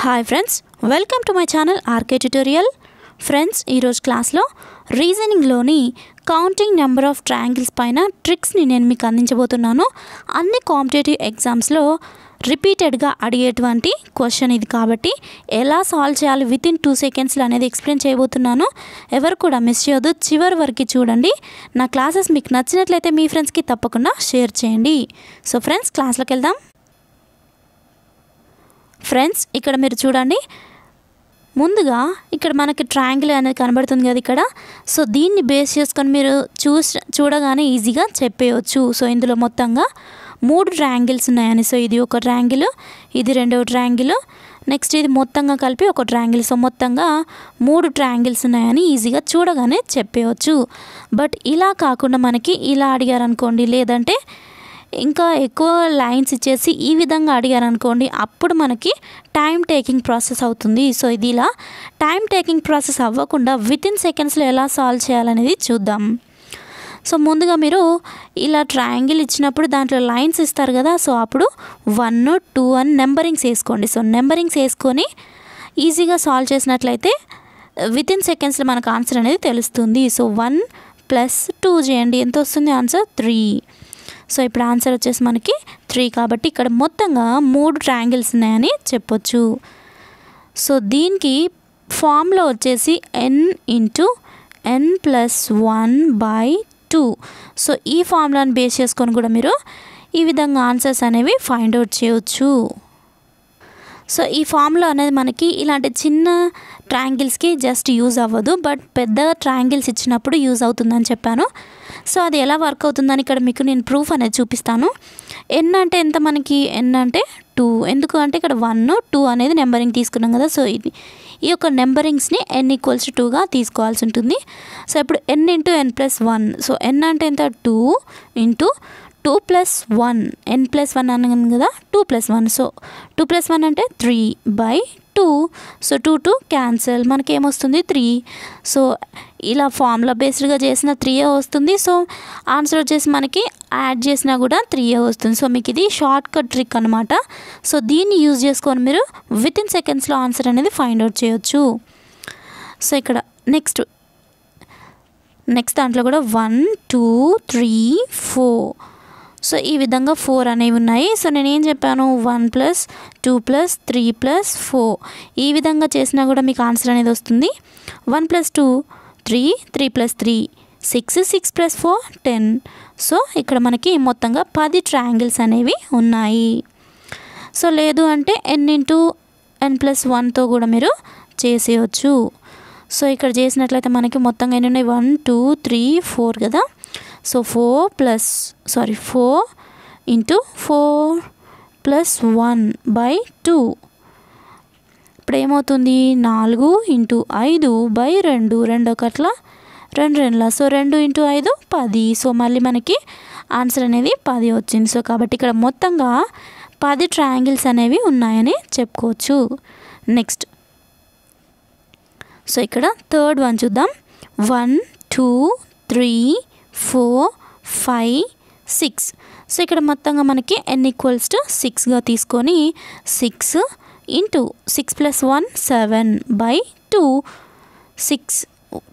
Hi friends welcome to my channel R K tutorial friends ఈరోజు క్లాస్లో రీజనింగ్లోని counting number of triangles పైన ట్రిక్స్ని నేను మీకు అందించబోతున్నాను. అన్ని కాంపిటేటివ్ ఎగ్జామ్స్లో రిపీటెడ్గా అడిగేటువంటి క్వశ్చన్ ఇది కాబట్టి ఎలా సాల్వ్ చేయాలి విత్ ఇన్ టూ సెకండ్స్లో అనేది ఎక్స్ప్లెయిన్ చేయబోతున్నాను. ఎవరు కూడా మిస్ చేయొద్దు చివరి వరకు చూడండి. నా క్లాసెస్ మీకు నచ్చినట్లయితే మీ ఫ్రెండ్స్కి తప్పకుండా షేర్ చేయండి. సో ఫ్రెండ్స్ క్లాస్లోకి వెళ్దాం. ఫ్రెండ్స్ ఇక్కడ మీరు చూడండి. ముందుగా ఇక్కడ మనకి ట్రయాంగిల్ అనేది కనబడుతుంది కదా ఇక్కడ. సో దీన్ని బేస్ చేసుకొని మీరు చూసి చూడగానే ఈజీగా చెప్పేయచ్చు. సో ఇందులో మొత్తంగా మూడు ట్రయాంగిల్స్ ఉన్నాయని. సో ఇది ఒక ట్రయాంగిల్ ఇది రెండవ ట్రయాంగిల్. నెక్స్ట్ ఇది మొత్తంగా కలిపి ఒక ట్రయాంగిల్. సో మొత్తంగా మూడు ట్రయాంగిల్స్ ఉన్నాయని ఈజీగా చూడగానే చెప్పేయచ్చు. బట్ ఇలా కాకుండా మనకి ఇలా అడిగారు అనుకోండి లేదంటే ఇంకా ఎక్కువ లైన్స్ ఇచ్చేసి ఈ విధంగా అడిగారు అనుకోండి అప్పుడు మనకి టైం టేకింగ్ ప్రాసెస్ అవుతుంది. సో ఇది ఇలా టైం టేకింగ్ ప్రాసెస్ అవ్వకుండా విత్ ఇన్ సెకండ్స్లో ఎలా సాల్వ్ చేయాలనేది చూద్దాం. సో ముందుగా మీరు ఇలా ట్రయాంగిల్ ఇచ్చినప్పుడు దాంట్లో లైన్స్ ఇస్తారు కదా సో అప్పుడు వన్ టూ అని నెంబరింగ్స్ వేసుకోండి. సో నెంబరింగ్స్ వేసుకొని ఈజీగా సాల్వ్ చేసినట్లయితే విత్ ఇన్ సెకండ్స్లో మనకు ఆన్సర్ అనేది తెలుస్తుంది. సో వన్ ప్లస్ టూ చేయండి. ఎంత వస్తుంది? ఆన్సర్ త్రీ సో ఇప్పుడు ఆన్సర్ వచ్చేసి మనకి త్రీ కాబట్టి ఇక్కడ మొత్తంగా మూడు ట్రయాంగిల్స్ ఉన్నాయని చెప్పొచ్చు. సో దీనికి ఫామ్లో వచ్చేసి n into n plus one by two so ఈ ఫార్ములాను బేస్ చేసుకొని కూడా మీరు ఈ విధంగా ఆన్సర్స్ అనేవి ఫైండ్ అవుట్ చేయవచ్చు సో ఈ ఫామ్లో అనేది మనకి ఇలాంటి చిన్న ట్రయాంగిల్స్కి జస్ట్ యూజ్ అవ్వదు బట్ పెద్ద ట్రయాంగిల్స్ ఇచ్చినప్పుడు యూజ్ అవుతుందని చెప్పాను. సో అది ఎలా వర్క్ అవుతుందని ఇక్కడ మీకు నేను ప్రూఫ్ అనేది చూపిస్తాను. ఎన్ అంటే ఎంత మనకి? ఎన్ అంటే టూ ఎందుకు అంటే ఇక్కడ వన్ టూ అనేది నెంబరింగ్ తీసుకున్నాం కదా సో ఇది ఈ యొక్క నెంబరింగ్స్ని ఎన్ ఈక్వల్స్ టూగా తీసుకోవాల్సి ఉంటుంది. సో ఇప్పుడు n into n plus one so n అంటే ఎంత? Two into two plus one n plus one అనగాను కదా two plus one so two plus one అంటే three by two so two two cancel మనకేమొస్తుంది? Three so ఇలా formula బేస్డ్గా చేసిన త్రీయే వస్తుంది. So answer వచ్చేసి మనకి యాడ్ చేసినా కూడా త్రీయే వస్తుంది. సో మీకు ఇది షార్ట్ కట్ ట్రిక్ అనమాట సో దీన్ని యూజ్ చేసుకొని మీరు విత్ ఇన్ సెకండ్స్లో ఆన్సర్ అనేది ఫైండ్ అవుట్ చేయొచ్చు. సో ఇక్కడ నెక్స్ట్ నెక్స్ట్ దాంట్లో కూడా one two three four so ఈ విధంగా ఫోర్ అనేవి ఉన్నాయి. సో నేను ఏం చెప్పాను? One plus two plus three plus four. ఈ విధంగా చేసినా కూడా మీకు ఆన్సర్ అనేది వస్తుంది. One plus two three three plus three six six plus four ten. So ఇక్కడ మనకి మొత్తంగా పది ట్రయాంగిల్స్ అనేవి ఉన్నాయి. సో లేదు అంటే ఎన్ ఇంటూ ఎన్ ప్లస్ వన్తో కూడా మీరు చేసేయచ్చు. సో ఇక్కడ చేసినట్లయితే మనకి మొత్తంగా ఎన్ని ఉన్నాయి? వన్ టూ త్రీ ఫోర్ కదా? So four plus sorry four into four plus one by two ఇప్పుడు ఏమవుతుంది? నాలుగు ఇంటూ ఐదు బై రెండు. రెండు ఒకట్ల రెండు రెండుల. సో రెండు ఇంటూ ఐదు పది. సో మళ్ళీ మనకి ఆన్సర్ అనేది పది వచ్చింది. సో కాబట్టి ఇక్కడ మొత్తంగా పది ట్రయాంగిల్స్ అనేవి ఉన్నాయని చెప్పుకోవచ్చు. నెక్స్ట్ సో ఇక్కడ థర్డ్ వన్ చూద్దాం. One two three four five six. So ఇక్కడ మొత్తంగా మనకి ఎన్ ఈక్వల్స్ టు సిక్స్గా తీసుకొని six into six plus one seven by two six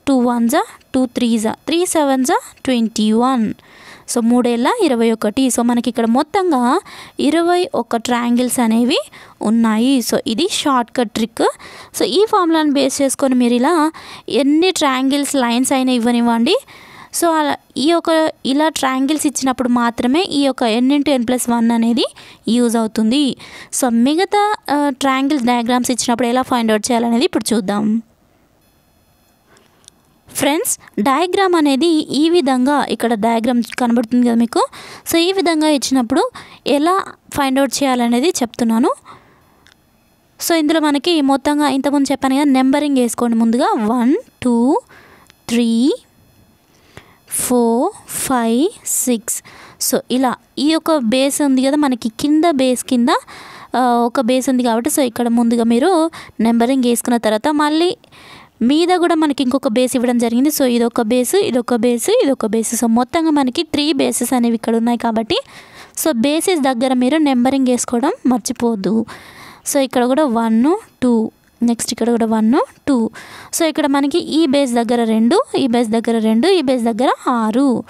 two one జా టూ త్రీ జా త్రీ సెవెన్ జా ట్వంటీ వన్ సో మూడేళ్ళ ఇరవై ఒకటి. సో మనకి ఇక్కడ మొత్తంగా ఇరవై ఒక ట్రయాంగిల్స్ అనేవి ఉన్నాయి. సో ఇది షార్ట్ కట్ ట్రిక్ సో ఈ ఫార్ములాను బేస్ చేసుకొని మీరు ఇలా ఎన్ని ట్రయాంగిల్స్ లైన్స్ అయినా ఇవ్వనివ్వండి. సో అలా ఈ యొక్క ఇలా ట్రయాంగిల్స్ ఇచ్చినప్పుడు మాత్రమే ఈ యొక్క n into n plus one అనేది యూజ్ అవుతుంది. సో మిగతా ట్రాంగిల్ డయాగ్రామ్స్ ఇచ్చినప్పుడు ఎలా ఫైండ్ అవుట్ చేయాలనేది ఇప్పుడు చూద్దాం. ఫ్రెండ్స్ డయాగ్రామ్ అనేది ఈ విధంగా ఇక్కడ డయాగ్రామ్ కనబడుతుంది కదా మీకు? సో ఈ విధంగా ఇచ్చినప్పుడు ఎలా ఫైండ్ అవుట్ చేయాలనేది చెప్తున్నాను. సో ఇందులో మనకి మొత్తంగా ఇంతకుముందు చెప్పాను కదా నెంబరింగ్ వేసుకోండి ముందుగా. One two three four five six. So ఇలా ఈ యొక్క బేస్ ఉంది కదా మనకి కింద బేస్ కింద ఒక బేస్ ఉంది కాబట్టి సో ఇక్కడ ముందుగా మీరు నెంబరింగ్ వేసుకున్న తర్వాత మళ్ళీ మీద కూడా మనకి ఇంకొక బేస్ ఇవ్వడం జరిగింది. సో ఇదొక బేస్ ఇదొక బేస్ ఇదొక బేస్. సో మొత్తంగా మనకి త్రీ బేసెస్ అనేవి ఇక్కడ ఉన్నాయి కాబట్టి సో బేసిస్ దగ్గర మీరు నెంబరింగ్ వేసుకోవడం మర్చిపోద్దు సో ఇక్కడ కూడా వన్ టూ నెక్స్ట్ ఇక్కడ కూడా వన్ టూ సో ఇక్కడ మనకి ఈ బేస్ దగ్గర రెండు ఈ బేస్ దగ్గర రెండు ఈ బేస్ దగ్గర ఆరు.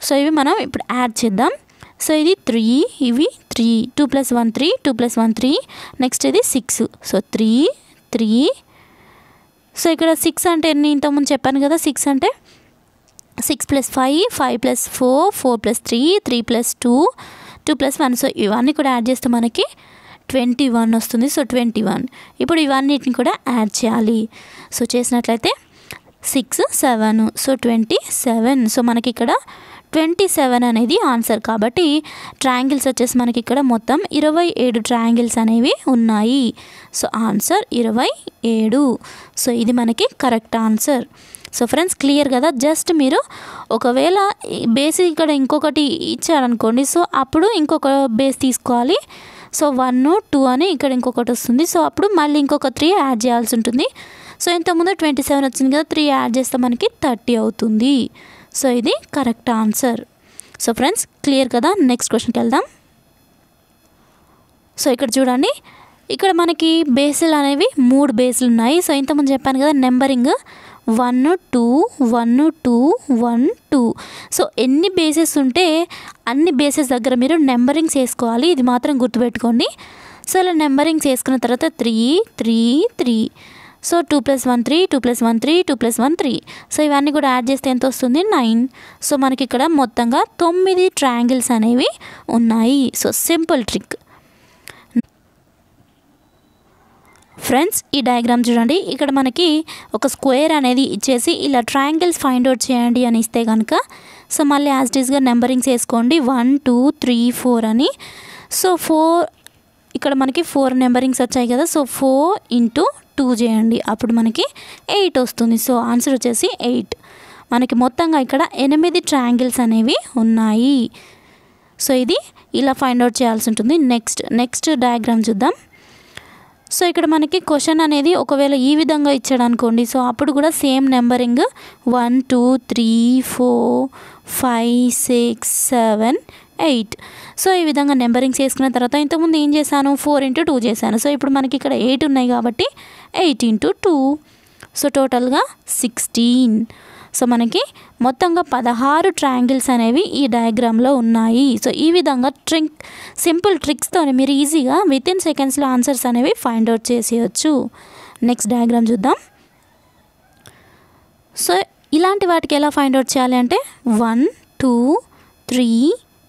సో ఇవి మనం ఇప్పుడు యాడ్ చేద్దాం. సో ఇది త్రీ ఇవి three two plus one three two plus one three next ఇది six so three three so ఇక్కడ సిక్స్ అంటే ఎన్ని? ఇంతకుముందు చెప్పాను కదా సిక్స్ అంటే six plus five five plus four four plus three three plus two two plus one so ఇవన్నీ కూడా యాడ్ చేస్తే మనకి ట్వంటీ వన్ వస్తుంది. So twenty one. ఇప్పుడు ఇవన్నిటిని కూడా యాడ్ చేయాలి. సో చేసినట్లయితే six seven. So twenty seven. So మనకి ఇక్కడ ట్వంటీ సెవెన్ అనేది ఆన్సర్. కాబట్టి ట్రయాంగిల్స్ వచ్చేసి మనకి ఇక్కడ మొత్తం ఇరవై ఏడు ట్రయాంగిల్స్ అనేవి ఉన్నాయి. సో ఆన్సర్ ఇరవై ఏడు. సో ఇది మనకి correct answer. So friends clear కదా? జస్ట్ మీరు ఒకవేళ బేస్ ఇక్కడ ఇంకొకటి ఇచ్చారనుకోండి. సో అప్పుడు ఇంకొక బేస్ తీసుకోవాలి. సో వన్ టూ అని ఇక్కడ ఇంకొకటి వస్తుంది. సో అప్పుడు మళ్ళీ ఇంకొక త్రీ యాడ్ చేయాల్సి ఉంటుంది. సో ఇంతకుముందు ట్వంటీ సెవెన్ వచ్చింది కదా త్రీ యాడ్ చేస్తే మనకి థర్టీ అవుతుంది. సో ఇది correct answer so friends clear కదా? నెక్స్ట్ క్వశ్చన్కి వెళ్దాం. సో ఇక్కడ చూడండి. ఇక్కడ మనకి బేసులు అనేవి మూడు బేసులు ఉన్నాయి. సో ఇంతకుముందు చెప్పాను కదా numbering one two one two one two. So ఎన్ని బేసెస్ ఉంటే అన్ని బేసెస్ దగ్గర మీరు నెంబరింగ్స్ వేసుకోవాలి. ఇది మాత్రం గుర్తుపెట్టుకోండి. సో ఇలా నెంబరింగ్స్ వేసుకున్న తర్వాత three three three. So two plus one three two plus one three two plus one three. So ఇవన్నీ కూడా యాడ్ చేస్తే ఎంత వస్తుంది? నైన్. సో మనకి ఇక్కడ మొత్తంగా తొమ్మిది ట్రయాంగిల్స్ అనేవి ఉన్నాయి. So simple trick. ఫ్రెండ్స్ ఈ డయాగ్రామ్ చూడండి. ఇక్కడ మనకి ఒక స్క్వేర్ అనేది ఇచ్చేసి ఇలా ట్రయాంగిల్స్ ఫైండ్ అవుట్ చేయండి అని ఇస్తే కనుక సో మళ్ళీ యాజ్ డీస్గా నెంబరింగ్స్ వేసుకోండి. వన్ టూ త్రీ ఫోర్ అని. సో ఫోర్ ఇక్కడ మనకి ఫోర్ నెంబరింగ్స్ వచ్చాయి కదా సో ఫోర్ ఇంటూ టూ చేయండి. అప్పుడు మనకి ఎయిట్ వస్తుంది. సో ఆన్సర్ వచ్చేసి ఎయిట్. మనకి మొత్తంగా ఇక్కడ ఎనిమిది ట్రయాంగిల్స్ అనేవి ఉన్నాయి. సో ఇది ఇలా ఫైండ్ అవుట్ చేయాల్సి ఉంటుంది. నెక్స్ట్ నెక్స్ట్ డయాగ్రామ్ చూద్దాం. సో ఇక్కడ మనకి క్వశ్చన్ అనేది ఒకవేళ ఈ విధంగా ఇచ్చాడు అనుకోండి సో అప్పుడు కూడా same numbering one two three four five six seven eight. So ఈ విధంగా నెంబరింగ్ చేసుకున్న తర్వాత ఇంతకుముందు ఏం చేశాను? ఫోర్ ఇంటూ టూ చేశాను. సో ఇప్పుడు మనకి ఇక్కడ ఎయిట్ ఉన్నాయి కాబట్టి ఎయిట్ ఇంటూ టూ. సో టోటల్గా సిక్స్టీన్. సో మనకి మొత్తంగా పదహారు ట్రయాంగిల్స్ అనేవి ఈ డయాగ్రామ్లో ఉన్నాయి. సో ఈ విధంగా ట్రింక్ సింపుల్ ట్రిక్స్తో మీరు ఈజీగా విత్ ఇన్ సెకండ్స్లో ఆన్సర్స్ అనేవి ఫైండ్ అవుట్ చేసేయచ్చు. నెక్స్ట్ డయాగ్రామ్ చూద్దాం. సో ఇలాంటి వాటికి ఎలా ఫైండ్ అవుట్ చేయాలి అంటే one two three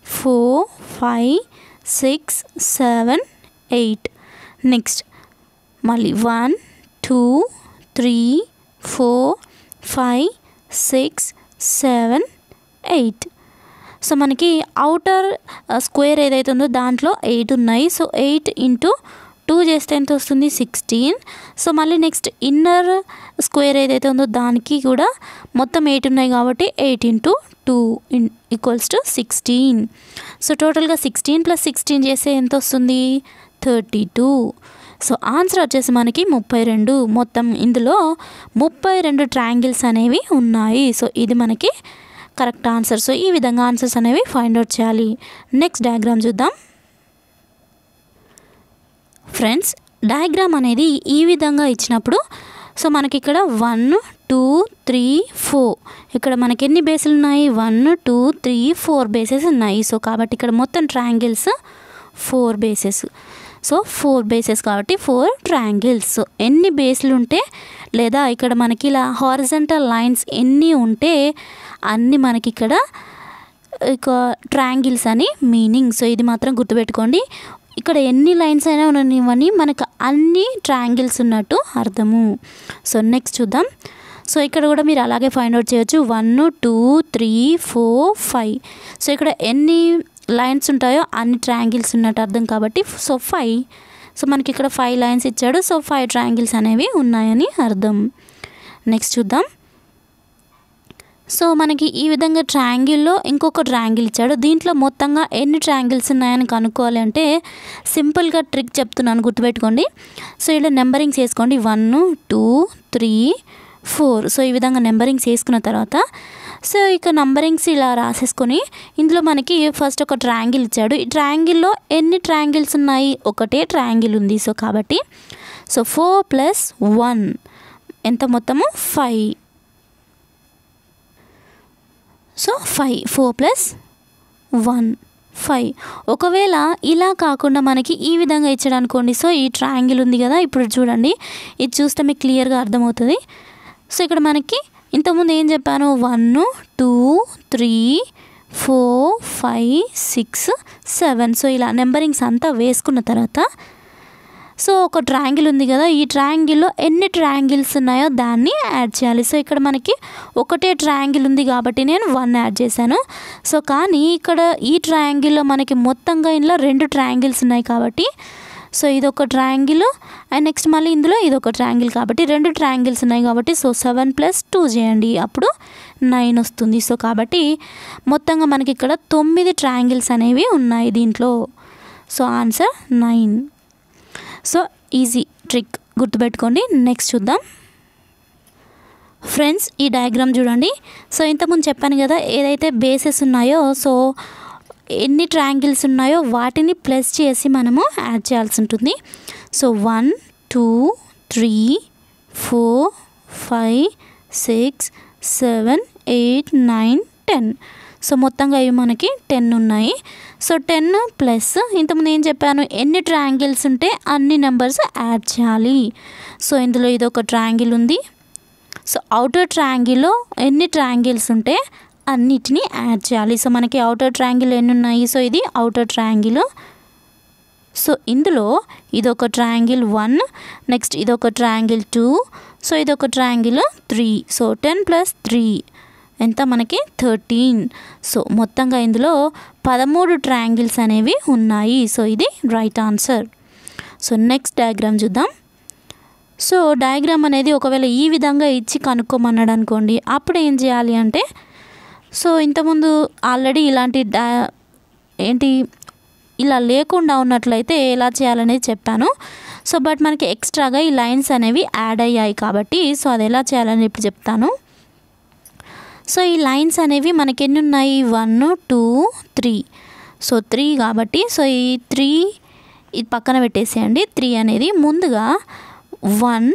four five six seven eight next మళ్ళీ one two three four five six seven eight. So మనకి అవుటర్ స్క్వేర్ ఏదైతే ఉందో దాంట్లో ఎయిట్ ఉన్నాయి. సో ఎయిట్ ఇంటూ టూ చేస్తే ఎంత వస్తుంది? సిక్స్టీన్. సో మళ్ళీ నెక్స్ట్ ఇన్నర్ స్క్వేర్ ఏదైతే ఉందో దానికి కూడా మొత్తం ఎయిట్ ఉన్నాయి కాబట్టి eight into two in equals to sixteen. So టోటల్గా సిక్స్టీన్ ప్లస్ సిక్స్టీన్ చేస్తే ఎంత వస్తుంది? Thirty two. సో ఆన్సర్ వచ్చేసి మనకి ముప్పై రెండు. మొత్తం ఇందులో ముప్పై రెండు ట్రయాంగిల్స్ అనేవి ఉన్నాయి. సో ఇది మనకి కరెక్ట్ ఆన్సర్. సో ఈ విధంగా ఆన్సర్స్ అనేవి ఫైండ్ అవుట్ చేయాలి. నెక్స్ట్ డయాగ్రామ్ చూద్దాం. ఫ్రెండ్స్ డయాగ్రామ్ అనేది ఈ విధంగా ఇచ్చినప్పుడు సో మనకి ఇక్కడ వన్ టూ త్రీ ఫోర్. ఇక్కడ మనకి ఎన్ని బేసులు ఉన్నాయి? One two three four bases ఉన్నాయి. సో కాబట్టి ఇక్కడ మొత్తం triangles four bases. So four bases కాబట్టి ఫోర్ ట్రయాంగిల్స్. సో ఎన్ని బేస్లు ఉంటే లేదా ఇక్కడ మనకి ఇలా హారిజంటల్ లైన్స్ ఎన్ని ఉంటే అన్ని మనకి ఇక్కడ ఇక ట్రయాంగిల్స్ అని మీనింగ్. సో ఇది మాత్రం గుర్తుపెట్టుకోండి. ఇక్కడ ఎన్ని లైన్స్ అయినా ఉన్నవని మనకు అన్ని ట్రయాంగిల్స్ ఉన్నట్టు అర్థము. సో నెక్స్ట్ చూద్దాం. సో ఇక్కడ కూడా మీరు అలాగే ఫైండ్ అవుట్ చేయొచ్చు. One two three four five. So ఇక్కడ ఎన్ని లైన్స్ ఉంటాయో అన్ని ట్రయాంగిల్స్ ఉన్నట్టు అర్థం కాబట్టి సో ఫైవ్ సో మనకి ఇక్కడ ఫైవ్ లైన్స్ ఇచ్చాడు సో ఫైవ్ ట్రయాంగిల్స్ అనేవి ఉన్నాయని అర్థం. నెక్స్ట్ చూద్దాం. సో మనకి ఈ విధంగా ట్రయాంగిల్లో ఇంకొక ట్రయాంగిల్ ఇచ్చాడు. దీంట్లో మొత్తంగా ఎన్ని ట్రయాంగిల్స్ ఉన్నాయని కనుక్కోవాలి అంటే సింపుల్గా ట్రిక్ చెప్తున్నాను గుర్తుపెట్టుకోండి. సో ఇలా నెంబరింగ్స్ వేసుకోండి one two three four. So ఈ విధంగా నెంబరింగ్స్ వేసుకున్న తర్వాత సో ఇక నంబరింగ్స్ ఇలా రాసేసుకొని ఇందులో మనకి ఫస్ట్ ఒక ట్రయాంగిల్ ఇచ్చాడు. ఈ ట్రయాంగిల్లో ఎన్ని ట్రయాంగిల్స్ ఉన్నాయి? ఒకటే ట్రయాంగిల్ ఉంది. సో కాబట్టి సో ఫోర్ ప్లస్ వన్. ఎంత మొత్తము? Five. So five. Four plus one. Five. ఒకవేళ ఇలా కాకుండా మనకి ఈ విధంగా ఇచ్చాడు అనుకోండి. సో ఈ ట్రయాంగిల్ ఉంది కదా ఇప్పుడు చూడండి. ఇది చూస్తే మీకు క్లియర్గా అర్థమవుతుంది. సో ఇక్కడ మనకి ఇంతకుముందు ఏం చెప్పాను? One two three four five six seven. So ఇలా నెంబరింగ్స్ అంతా వేసుకున్న తర్వాత సో ఒక ట్రయాంగిల్ ఉంది కదా ఈ ట్రయాంగిల్లో ఎన్ని ట్రయాంగిల్స్ ఉన్నాయో దాన్ని యాడ్ చేయాలి. సో ఇక్కడ మనకి ఒకటే ట్రయాంగిల్ ఉంది కాబట్టి నేను వన్ యాడ్ చేశాను. సో కానీ ఇక్కడ ఈ ట్రయాంగిల్లో మనకి మొత్తంగా ఇందులో రెండు ట్రయాంగిల్స్ ఉన్నాయి కాబట్టి సో ఇదొక ట్రయాంగిల్ అండ్ నెక్స్ట్ మళ్ళీ ఇందులో ఇదొక ట్రయాంగిల్ కాబట్టి రెండు ట్రయాంగిల్స్ ఉన్నాయి కాబట్టి సో సెవెన్ ప్లస్ టూ చేయండి. అప్పుడు నైన్ వస్తుంది. సో కాబట్టి మొత్తంగా మనకి ఇక్కడ తొమ్మిది ట్రయాంగిల్స్ అనేవి ఉన్నాయి దీంట్లో. So answer nine. So easy trick గుర్తుపెట్టుకోండి. నెక్స్ట్ చూద్దాం. ఫ్రెండ్స్ ఈ డయాగ్రామ్ చూడండి. సో ఇంతకుముందు చెప్పాను కదా ఏదైతే బేసెస్ ఉన్నాయో సో ఎన్ని ట్రయాంగిల్స్ ఉన్నాయో వాటిని ప్లస్ చేసి మనము యాడ్ చేయాల్సి ఉంటుంది. So one two three four five six seven eight nine ten so మొత్తంగా ఇవి మనకి టెన్ ఉన్నాయి. సో టెన్ ప్లస్ ఇంతకుముందు ఏం చెప్పాను? ఎన్ని ట్రయాంగిల్స్ ఉంటే అన్ని నెంబర్స్ యాడ్ చేయాలి. సో ఇందులో ఇది ఒక ట్రయాంగిల్ ఉంది సో అవుటర్ ట్రయాంగిల్లో ఎన్ని ట్రయాంగిల్స్ ఉంటే అన్నిటిని యాడ్ చేయాలి. సో మనకి అవుటర్ ట్రయాంగిల్ ఎన్ని ఉన్నాయి సో ఇది అవుటర్ ట్రయాంగిల్. సో ఇందులో ఇదొక ట్రయాంగిల్ వన్ నెక్స్ట్ ఇదొక ట్రయాంగిల్ టూ సో ఇదొక triangle three. So ten plus three ఎంత? మనకి థర్టీన్. సో మొత్తంగా ఇందులో పదమూడు ట్రయాంగిల్స్ అనేవి ఉన్నాయి. సో ఇది right answer. So next diagram చూద్దాం. సో డయాగ్రామ్ అనేది ఒకవేళ ఈ విధంగా ఇచ్చి కనుక్కోమన్నాడు అనుకోండి అప్పుడు ఏం చేయాలి అంటే సో ఇంతకుముందు ఆల్రెడీ ఇలాంటి డా ఏంటి ఇలా లేకుండా ఉన్నట్లయితే ఎలా చేయాలనేది చెప్పాను. సో బట్ మనకి ఎక్స్ట్రాగా ఈ లైన్స్ అనేవి యాడ్ అయ్యాయి కాబట్టి సో అది ఎలా చేయాలని ఇప్పుడు చెప్తాను. సో ఈ లైన్స్ అనేవి మనకి ఎన్ని ఉన్నాయి? One two three. So three కాబట్టి సో ఈ త్రీ ఇది పక్కన పెట్టేసేయండి. త్రీ అనేది ముందుగా one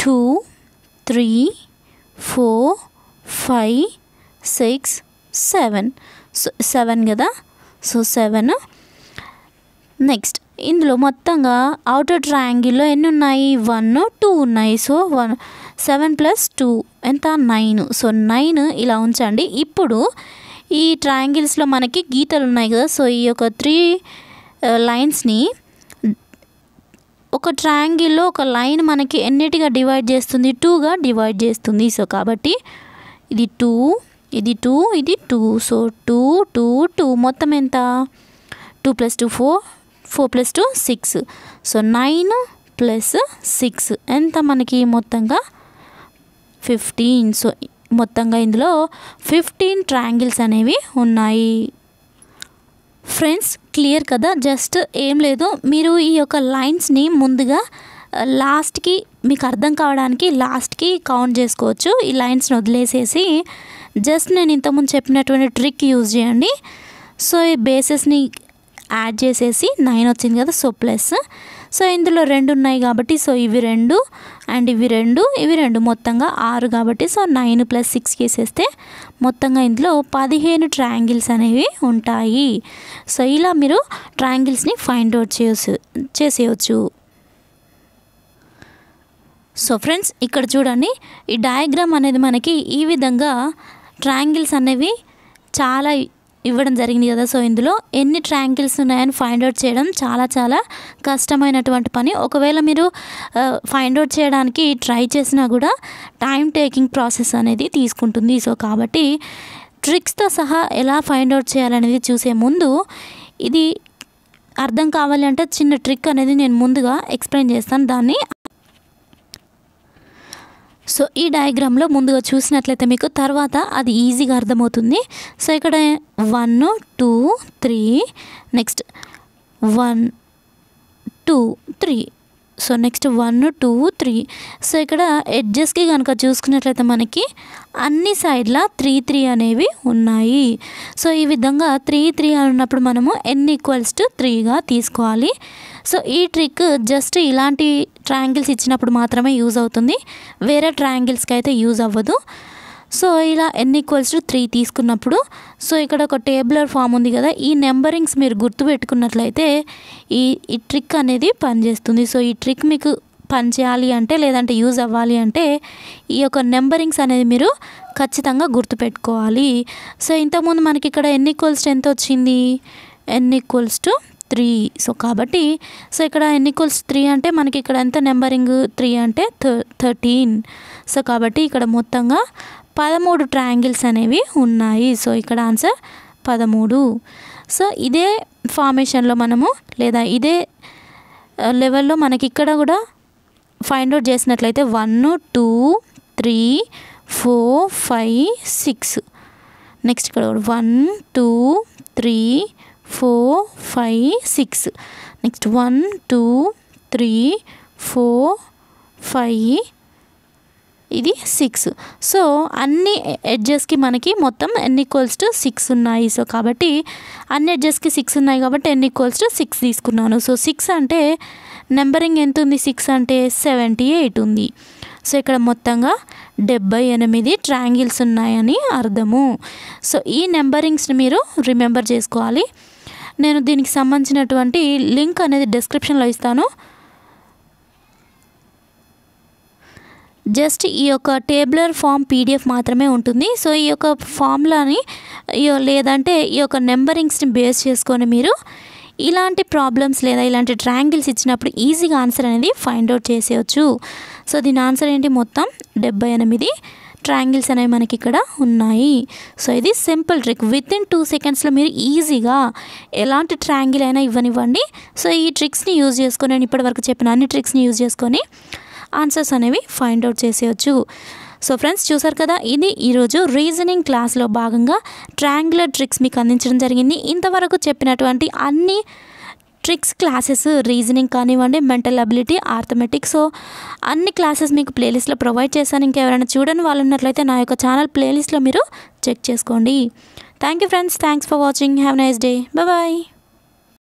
two three four five six seven. So seven కదా? So seven. నెక్స్ట్ ఇందులో మొత్తంగా అవుటర్ ట్రయాంగిల్లో ఎన్ని ఉన్నాయి? వన్ టూ ఉన్నాయి. So one seven plus two ఎంత? నైన్. సో నైన్ ఇలా ఉంచండి. ఇప్పుడు ఈ ట్రయాంగిల్స్లో మనకి గీతలు ఉన్నాయి కదా? సో ఈ యొక్క త్రీ లైన్స్ని ఒక ట్రయాంగిల్లో ఒక లైన్ మనకి ఎన్నిటిగా డివైడ్ చేస్తుంది? టూగా డివైడ్ చేస్తుంది. సో కాబట్టి ఇది టూ ఇది టూ ఇది two. So two two two. మొత్తం ఎంత? Two plus two four. Four plus two six. So nine plus six. ఎంత మనకి మొత్తంగా? ఫిఫ్టీన్. సో మొత్తంగా ఇందులో ఫిఫ్టీన్ ట్రయాంగిల్స్ అనేవి ఉన్నాయి. ఫ్రెండ్స్ క్లియర్ కదా? జస్ట్ ఏం లేదు. మీరు ఈ యొక్క లైన్స్ని ముందుగా లాస్ట్కి మీకు అర్థం కావడానికి లాస్ట్కి కౌంట్ చేసుకోవచ్చు. ఈ లైన్స్ని వదిలేసేసి జస్ట్ నేను ఇంతకుముందు చెప్పినటువంటి ట్రిక్ యూజ్ చేయండి. సో ఈ బేసెస్ని యాడ్ చేసేసి నైన్ వచ్చింది కదా? సో ప్లస్ సో ఇందులో రెండు ఉన్నాయి కాబట్టి సో ఇవి రెండు అండ్ ఇవి రెండు ఇవి రెండు మొత్తంగా ఆరు కాబట్టి సో నైన్ ప్లస్ సిక్స్ వేసేస్తే మొత్తంగా ఇందులో పదిహేను ట్రయాంగిల్స్ అనేవి ఉంటాయి. సో ఇలా మీరు ట్రయాంగిల్స్ని ఫైండ్ అవుట్ చేసు చేసేయచ్చు. సో ఫ్రెండ్స్ ఇక్కడ చూడండి ఈ డయాగ్రామ్ అనేది మనకి ఈ విధంగా ట్రయాంగిల్స్ అనేవి చాలా ఇవ్వడం జరిగింది కదా. సో ఇందులో ఎన్ని ట్రయాంగిల్స్ ఉన్నాయని ఫైండ్ అవుట్ చేయడం చాలా చాలా కష్టమైనటువంటి పని. ఒకవేళ మీరు ఫైండ్ అవుట్ చేయడానికి ట్రై చేసినా కూడా టైం టేకింగ్ ప్రాసెస్ అనేది తీసుకుంటుంది. సో కాబట్టి ట్రిక్స్తో సహా ఎలా ఫైండ్ అవుట్ చేయాలనేది చూసే ముందు ఇది అర్థం కావాలి అంటే చిన్న ట్రిక్ అనేది నేను ముందుగా ఎక్స్ప్లెయిన్ చేస్తాను. దాన్ని సో ఈ డయాగ్రామ్లో ముందుగా చూసినట్లయితే మీకు తర్వాత అది ఈజీగా అర్థమవుతుంది. సో ఇక్కడ one two three next one two three. So next one two three. So ఇక్కడ ఎడ్జెస్కి కనుక చూసుకున్నట్లయితే మనకి అన్ని సైడ్ల త్రీ త్రీ అనేవి ఉన్నాయి. సో ఈ విధంగా త్రీ త్రీ అన్నప్పుడు మనము ఎన్ ఈక్వల్స్ టు త్రీగా తీసుకోవాలి. సో ఈ ట్రిక్ జస్ట్ ఇలాంటి ట్రయాంగిల్స్ ఇచ్చినప్పుడు మాత్రమే యూజ్ అవుతుంది. వేరే ట్రయాంగిల్స్కి అయితే యూజ్ అవ్వదు. సో ఇలా ఎన్ ఈక్వల్స్ టు త్రీ తీసుకున్నప్పుడు సో ఇక్కడ ఒక టేబులర్ ఫామ్ ఉంది కదా ఈ నెంబరింగ్స్ మీరు గుర్తుపెట్టుకున్నట్లయితే ఈ ఈ ట్రిక్ అనేది పనిచేస్తుంది. సో ఈ ట్రిక్ మీకు పని చేయాలి అంటే లేదంటే యూజ్ అవ్వాలి అంటే ఈ యొక్క నెంబరింగ్స్ అనేది మీరు ఖచ్చితంగా గుర్తుపెట్టుకోవాలి సో ఇంతకుముందు మనకి ఇక్కడ ఎన్ ఈక్వల్స్ టు ఎంత వచ్చింది? N equals to three so కాబట్టి సో ఇక్కడ ఎన్ ఈక్వల్స్ త్రీ అంటే మనకి ఇక్కడ ఎంత నెంబరింగ్ త్రీ అంటే థర్టీన్ సో కాబట్టి ఇక్కడ మొత్తంగా పదమూడు ట్రయాంగిల్స్ అనేవి ఉన్నాయి. సో ఇక్కడ ఆన్సర్ పదమూడు. సో ఇదే ఫార్మేషన్లో మనము లేదా ఇదే లెవెల్లో మనకి ఇక్కడ కూడా ఫైండ్ అవుట్ చేసినట్లయితే one two three four five six. Next ఇక్కడ one two three four five six. Next one two three four five ఇది సిక్స్ సో అన్ని ఎడ్జెస్కి మనకి మొత్తం ఎన్ ఈక్వల్స్ టు సిక్స్ ఉన్నాయి. సో కాబట్టి అన్ని ఎడ్జెస్కి సిక్స్ ఉన్నాయి కాబట్టి ఎన్ ఈక్వల్స్ టు సిక్స్ తీసుకున్నాను. సో సిక్స్ అంటే నెంబరింగ్ ఎంత ఉంది? సిక్స్ అంటే సెవెంటీ ఎయిట్ ఉంది. సో ఇక్కడ మొత్తంగా డెబ్బై ఎనిమిది ట్రాంగిల్స్ ఉన్నాయని అర్థము. సో ఈ నెంబరింగ్స్ని మీరు రిమెంబర్ చేసుకోవాలి. నేను దీనికి సంబంధించినటువంటి లింక్ అనేది డిస్క్రిప్షన్లో ఇస్తాను. జస్ట్ ఈ యొక్క టేబులర్ ఫామ్ పీడిఎఫ్ మాత్రమే ఉంటుంది. సో ఈ యొక్క ఫామ్లాని లేదంటే ఈ యొక్క నెంబరింగ్స్ని బేస్ చేసుకొని మీరు ఇలాంటి ప్రాబ్లమ్స్ లేదా ఇలాంటి ట్రయాంగిల్స్ ఇచ్చినప్పుడు ఈజీగా ఆన్సర్ అనేది ఫైండ్ అవుట్ చేసేయచ్చు. సో దీని ఆన్సర్ ఏంటి మొత్తం? డెబ్బై ఎనిమిది ట్రయాంగిల్స్ అనేవి మనకి ఇక్కడ ఉన్నాయి. సో ఇది simple trick. Within two సెకండ్స్లో మీరు ఈజీగా ఎలాంటి ట్రయాంగిల్ అయినా ఇవ్వనివ్వండి. సో ఈ ట్రిక్స్ని యూజ్ చేసుకొని నేను ఇప్పటివరకు చెప్పిన అన్ని ట్రిక్స్ని యూజ్ చేసుకొని ఆన్సర్స్ అనేవి ఫైండ్ అవుట్ చేసేయచ్చు. సో ఫ్రెండ్స్ చూసారు కదా? ఇది ఈరోజు రీజనింగ్ క్లాస్లో భాగంగా ట్రాంగులర్ ట్రిక్స్ మీకు అందించడం జరిగింది. ఇంతవరకు చెప్పినటువంటి అన్ని ట్రిక్స్ క్లాసెస్ రీజనింగ్ కానివ్వండి మెంటల్ అబిలిటీ ఆర్థమెటిక్ సో అన్ని క్లాసెస్ మీకు ప్లేలిస్ట్లో ప్రొవైడ్ చేశాను. ఇంకెవరైనా చూడని వాళ్ళు ఉన్నట్లయితే నా యొక్క ఛానల్ ప్లేలిస్ట్లో మీరు చెక్ చేసుకోండి. Thank you friends. Thanks for watching. Have nice day. Bye.